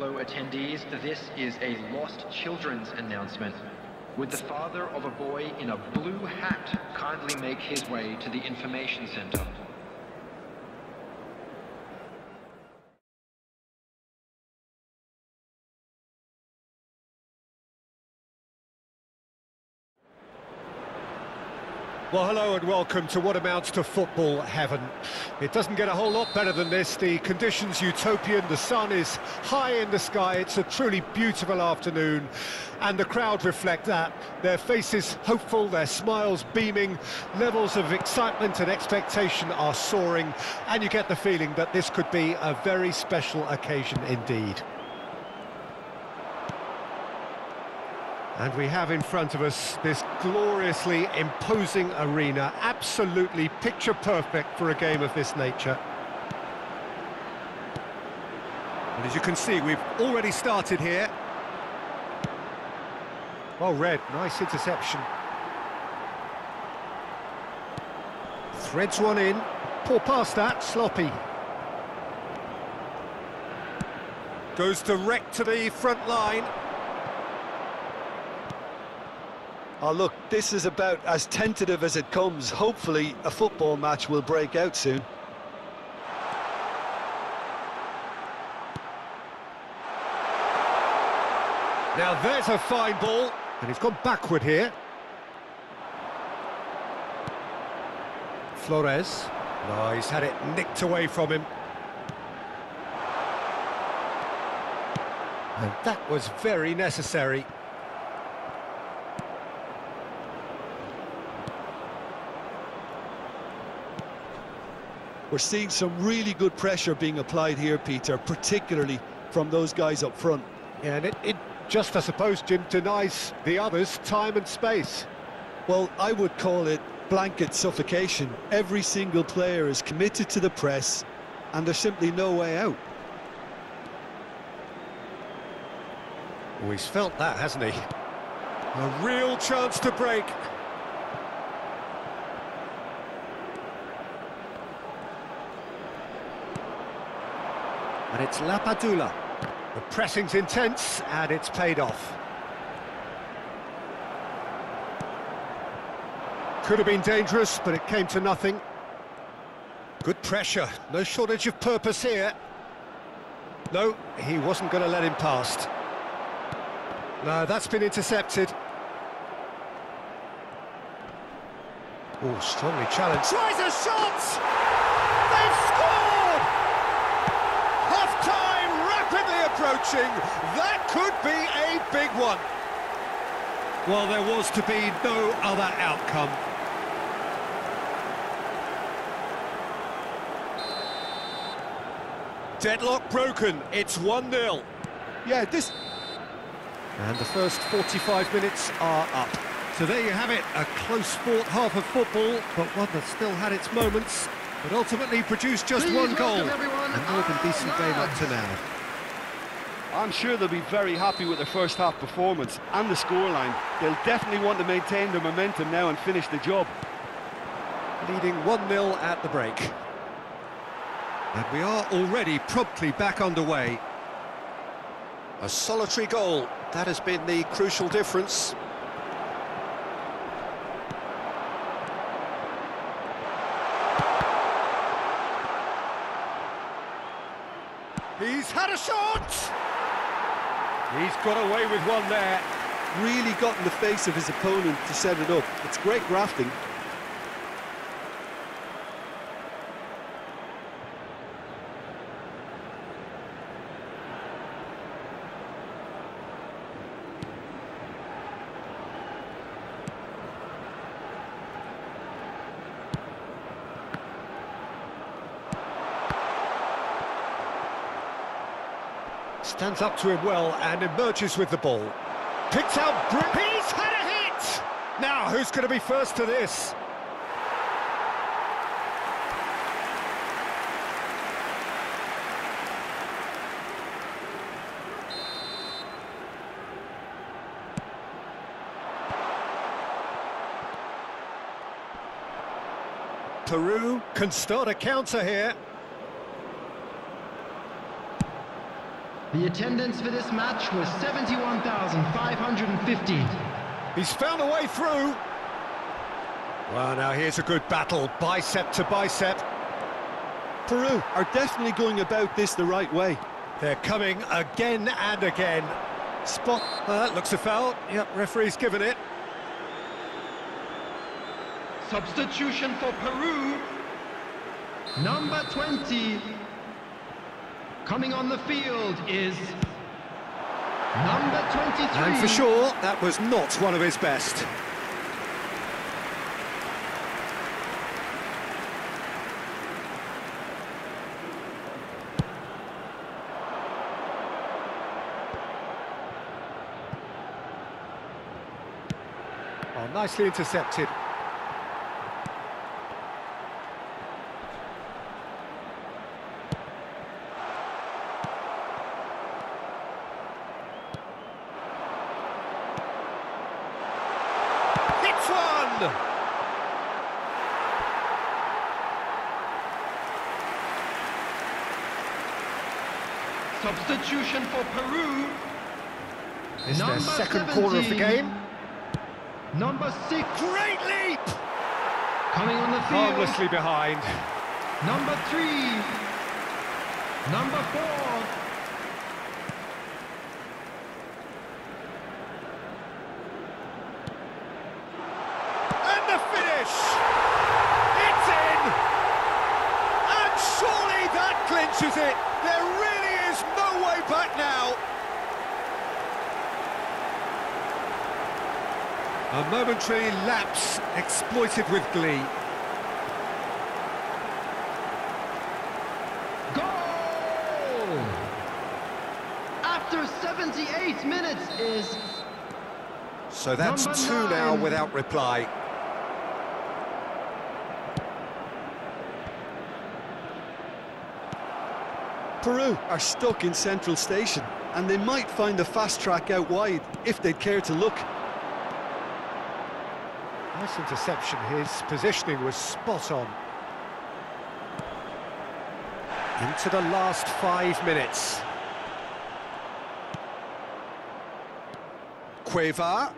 Apollo attendees, this is a lost children's announcement. Would the father of a boy in a blue hat kindly make his way to the information center? Well, hello and welcome to what amounts to football heaven. It doesn't get a whole lot better than this. The conditions utopian, the sun is high in the sky, it's a truly beautiful afternoon, and the crowd reflect that. Their faces hopeful, their smiles beaming, levels of excitement and expectation are soaring, and you get the feeling that this could be a very special occasion indeed. And we have in front of us this gloriously imposing arena, absolutely picture perfect for a game of this nature. And as you can see, we've already started here. Well read, nice interception. Threads one in, poor past that, sloppy. Goes direct to the front line. Oh, look, this is about as tentative as it comes. Hopefully, a football match will break out soon. Now there's a fine ball, and he's gone backward here. Flores. No, he's had it nicked away from him. And that was very necessary. We're seeing some really good pressure being applied here, Peter, particularly from those guys up front. Yeah, and it, it just, I suppose, Jim, denies the others time and space. Well, I would call it blanket suffocation. Every single player is committed to the press, and there's simply no way out. Oh, he's felt that, hasn't he? A real chance to break. And it's Lapadula. The pressing's intense, and it's paid off. Could have been dangerous, but it came to nothing. Good pressure, no shortage of purpose here. No, he wasn't going to let him past. No, that's been intercepted. Oh, strongly challenged. Tries a shot! Approaching. That could be a big one. Well, there was to be no other outcome. Deadlock broken. It's 1-0. Yeah, this... And the first 45 minutes are up. So there you have it, a close fought half of football, but one that still had its moments, but ultimately produced just Please one goal. everyone A more than decent game ah, up to now. I'm sure they'll be very happy with their first half performance and the scoreline. They'll definitely want to maintain their momentum now and finish the job. Leading 1-0 at the break. And we are already promptly back underway. A solitary goal, that has been the crucial difference. He's had a shot! He's got away with one there. Really got in the face of his opponent to set it up. It's great grafting. Stands up to him well and emerges with the ball. Picks out... He's had a hit! Now, who's going to be first to this? Peru can start a counter here. The attendance for this match was 71,550. He's found a way through. Well, now here's a good battle, bicep to bicep. Peru are definitely going about this the right way. They're coming again and again. Spot. Uh, that looks a foul. Yep, referee's given it. Substitution for Peru. Number 20. Coming on the field is number 23. And for sure, that was not one of his best. Oh, nicely intercepted. One! Substitution for Peru. It's their Number second corner of the game. Number 6. Great leap! Coming on the field. Harmlessly behind. Number 3. Number 4. And the finish! It's in! And surely that clinches it! There really is no way back now! A momentary lapse exploited with glee. Goal! After 78 minutes is So that's Number two now without reply. Peru are stuck in Central Station, and they might find a fast track out wide if they'd care to look. Nice interception. His positioning was spot on. Into the last five minutes. Cueva.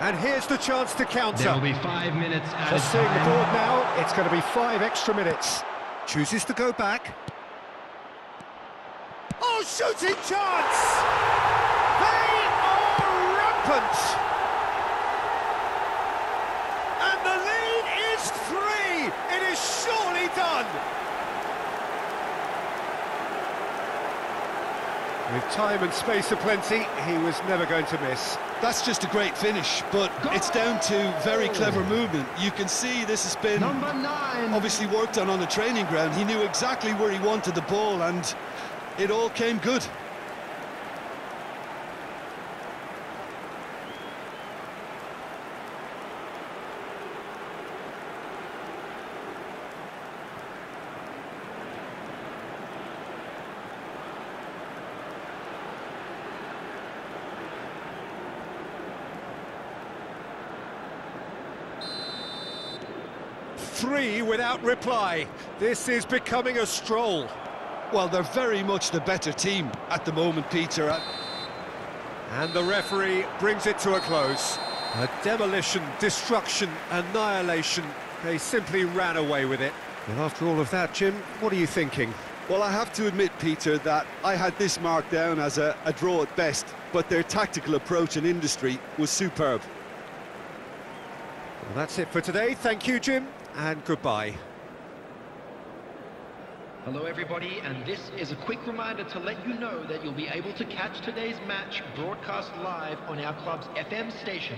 And here's the chance to counter. there will be five minutes added Just seeing the board now, it's going to be five extra minutes. Chooses to go back. Oh, shooting chance! They are rampant! And the lead is three! It is surely done! With time and space aplenty, he was never going to miss. That's just a great finish, but it's down to very clever movement. You can see this has been obviously worked on on the training ground. He knew exactly where he wanted the ball, and it all came good. Three without reply. This is becoming a stroll. Well, they're very much the better team at the moment, Peter. Uh, And the referee brings it to a close. A demolition, destruction, annihilation. They simply ran away with it. And after all of that, Jim, what are you thinking? Well, I have to admit, Peter, that I had this marked down as a, a draw at best, but their tactical approach and industry was superb. Well, that's it for today. Thank you, Jim, and goodbye. Hello everybody, and this is a quick reminder to let you know that you'll be able to catch today's match broadcast live on our club's FM station